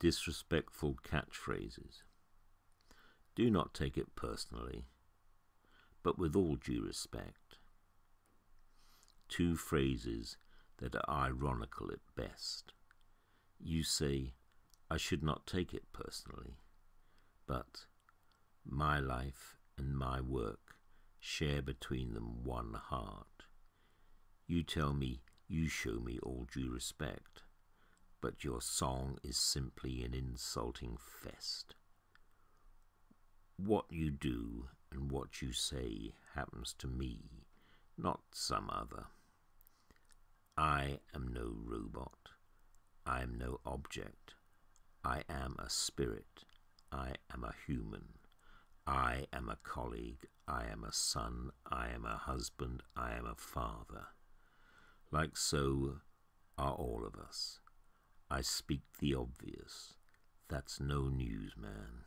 disrespectful catchphrases. Do not take it personally, but with all due respect. Two phrases that are ironical at best. You say, I should not take it personally, but my life and my work share between them one heart. You tell me you show me all due respect, but your song is simply an insulting fest. What you do and what you say happens to me, not some other. I am no robot. I am no object. I am a spirit. I am a human. I am a colleague. I am a son. I am a husband. I am a father. Like so are all of us. I speak the obvious. That's no news, man.